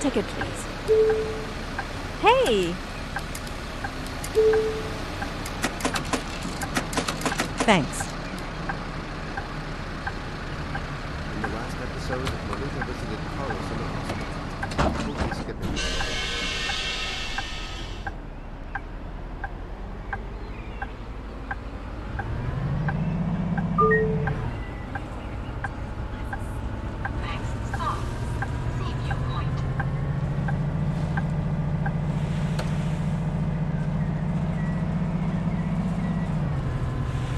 ticket, please. Hey! Thanks. In the last episode, Melissa visited Carlos in the hospital. Totally skipping that.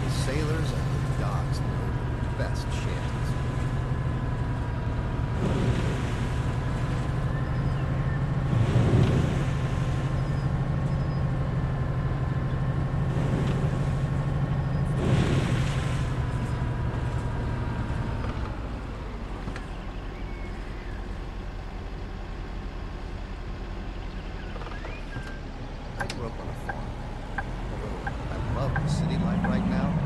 The sailors and the dogs know the best shanties. I grew up on a farm. I love the city life right now,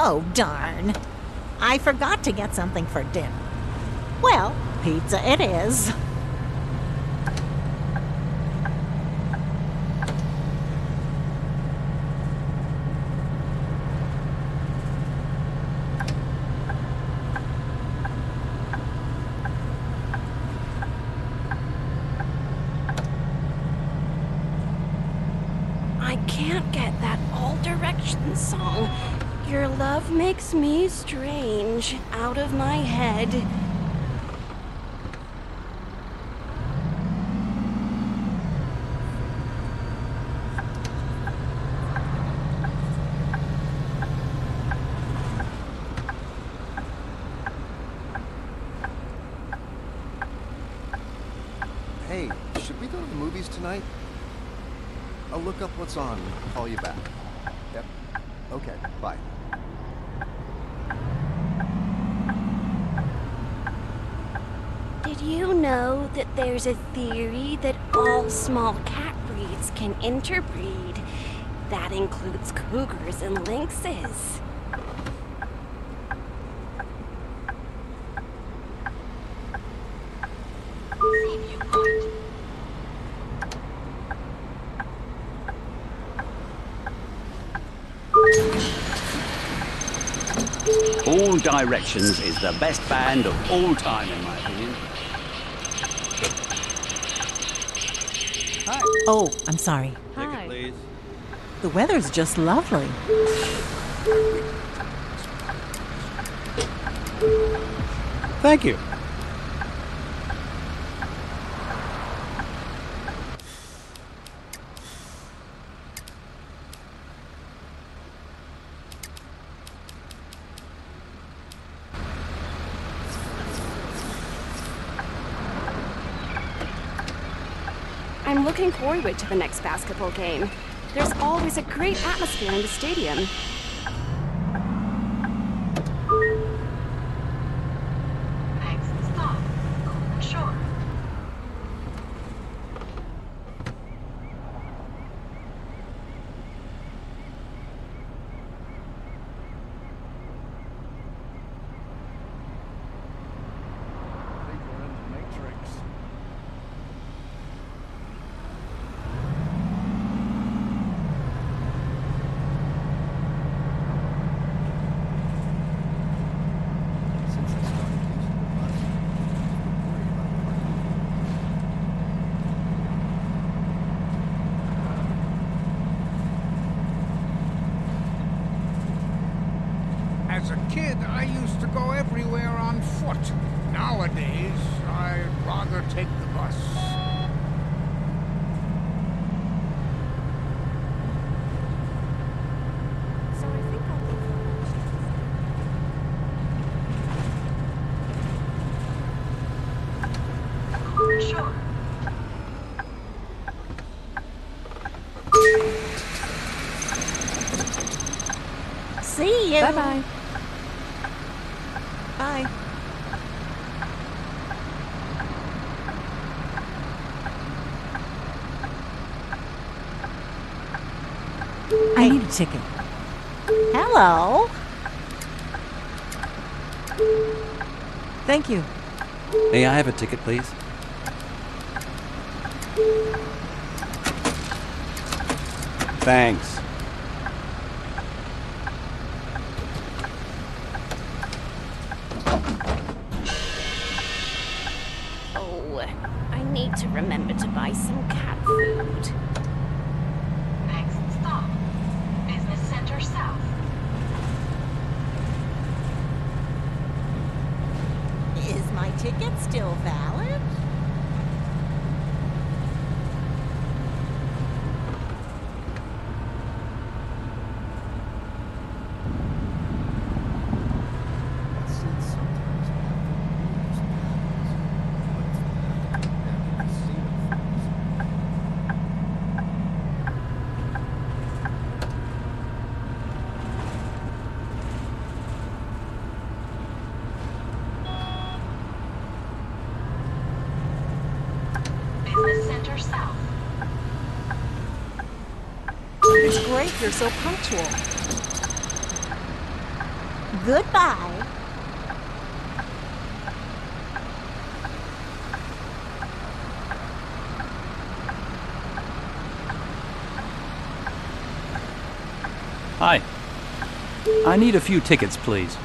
Oh, darn. I forgot to get something for dinner. Well, pizza it is. I can't get that All Directions song. Your love makes me strange out of my head. Hey, should we go to the movies tonight? I'll look up what's on call you back. Yep. Okay, bye. Did you know that there's a theory that all small cat breeds can interbreed? That includes cougars and lynxes. All Directions is the best band of all time, in my opinion. Oh, I'm sorry. Hi. Please. The weather's just lovely. Thank you. I'm looking forward to the next basketball game. There's always a great atmosphere in the stadium. ticket. Hello. Thank you. May I have a ticket, please? Thanks. You're so punctual. Goodbye. Hi. I need a few tickets, please.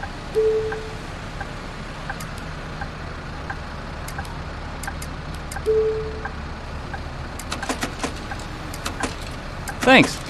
Thanks.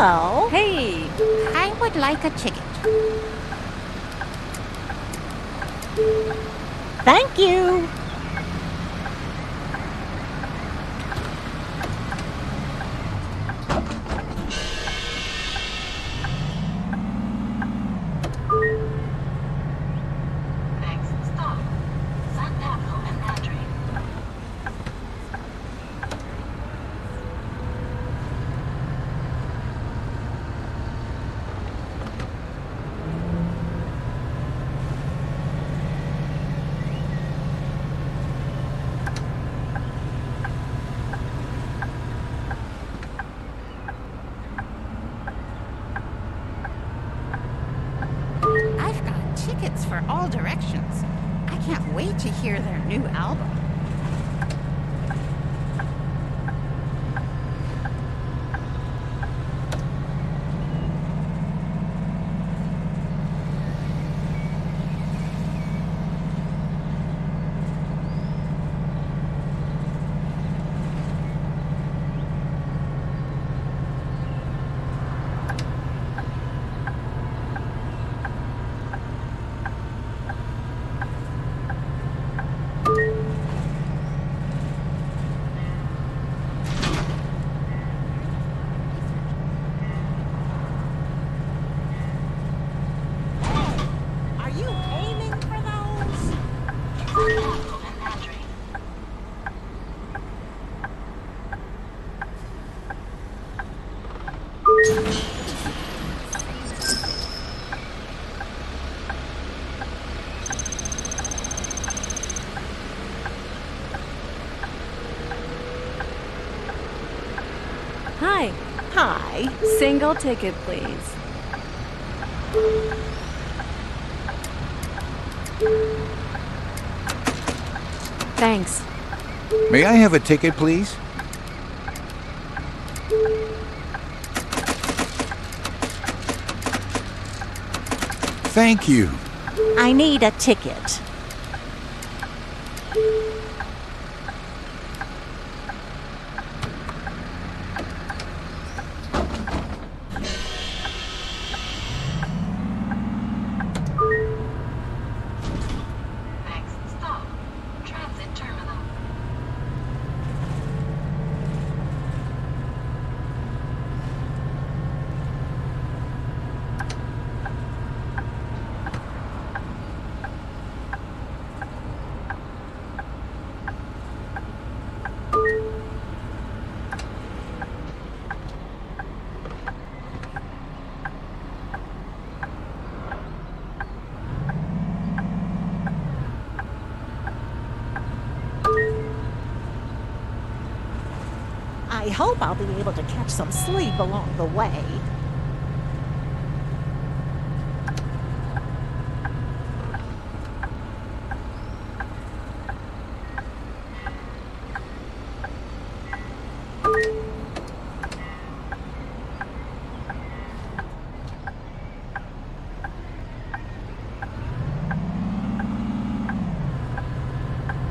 Hello. Hey. I would like a chicken. Thank you. To hear their new album. Are you aiming for those? Capital and Andrew. Hi. Hi. Single ticket, please. Thanks. May I have a ticket, please? Thank you. I need a ticket. Next stop, Transit Terminal. I hope I'll be able to catch some sleep along the way.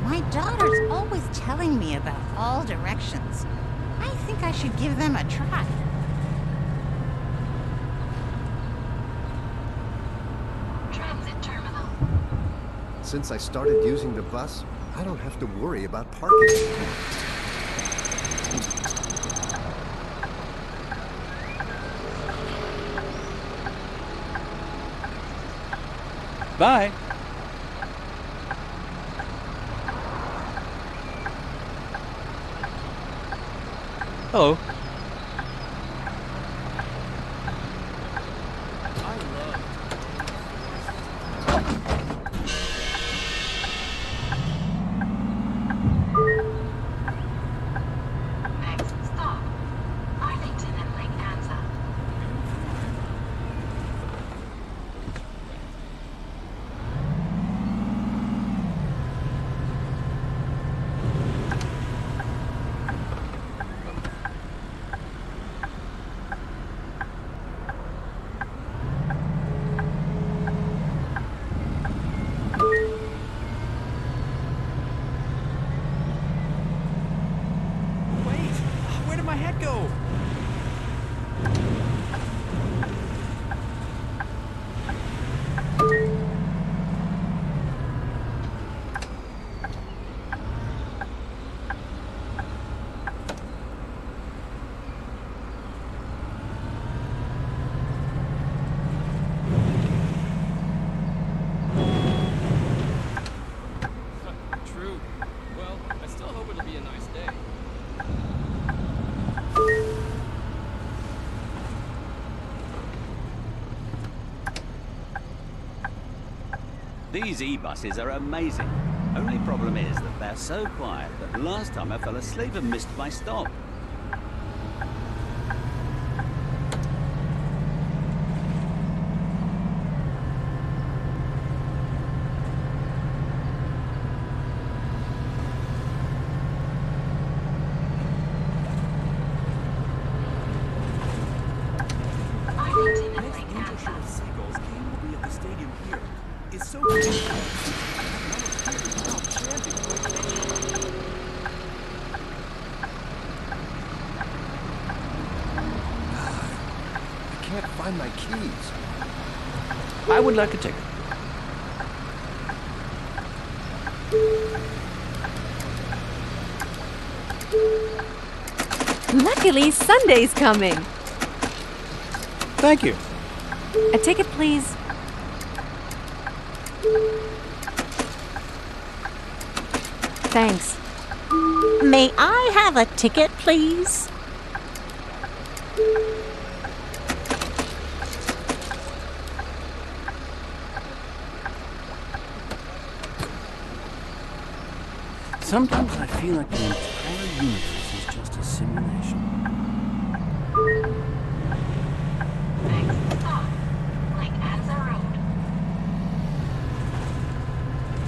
My daughter's always telling me about All Directions. I should give them a try. Transit Terminal. Since I started using the bus, I don't have to worry about parking. Bye. Hello. Next stop, Arlington and Lake Anza. Wait. Where did my head go? True. Well, I still hope it'll be a nice day. These e-buses are amazing. Only problem is that they're so quiet that last time I fell asleep and missed my stop. find my keys. I would like a ticket. Luckily, Sunday's coming. Thank you. A ticket, please. Thanks. May I have a ticket, please? Sometimes I feel like the entire universe is just a simulation.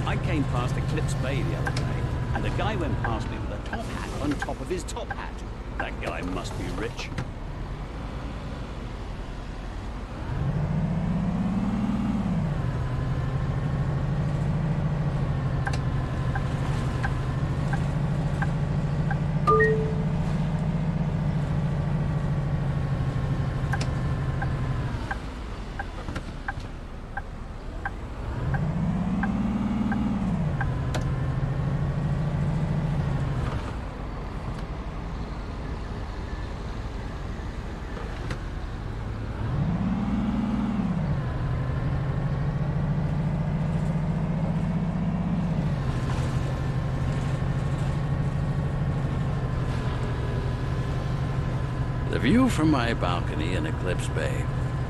I came past Eclipse Bay the other day, and a guy went past me with a top hat on top of his top hat. That guy must be rich. The view from my balcony in Eclipse Bay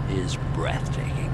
is breathtaking.